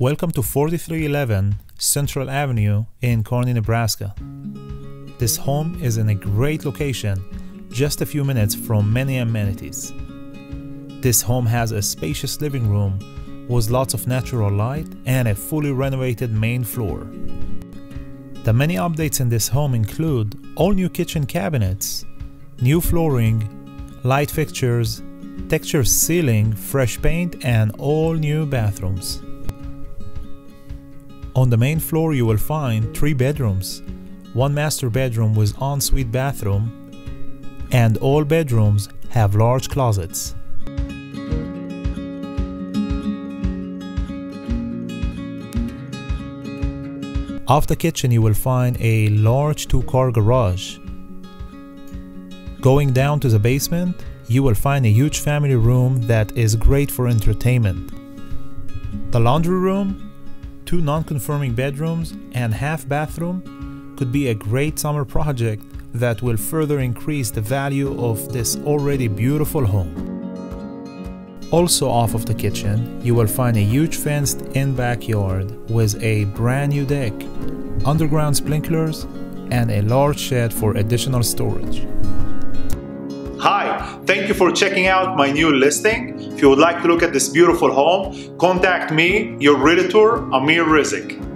Welcome to 4311 Central Avenue in Kearney, Nebraska. This home is in a great location, just a few minutes from many amenities. This home has a spacious living room with lots of natural light and a fully renovated main floor. The many updates in this home include all new kitchen cabinets, new flooring, light fixtures, texture ceiling, fresh paint, and all new bathrooms. On the main floor, you will find three bedrooms, one master bedroom with ensuite bathroom, and all bedrooms have large closets. Off the kitchen, you will find a large two car garage. Going down to the basement, you will find a huge family room that is great for entertainment. The laundry room, two non conforming bedrooms, and half bathroom could be a great summer project that will further increase the value of this already beautiful home. Also off of the kitchen, you will find a huge fenced in backyard with a brand new deck, underground sprinklers, and a large shed for additional storage. Thank you for checking out my new listing. If you would like to look at this beautiful home, contact me, your realtor, Amir Rizik.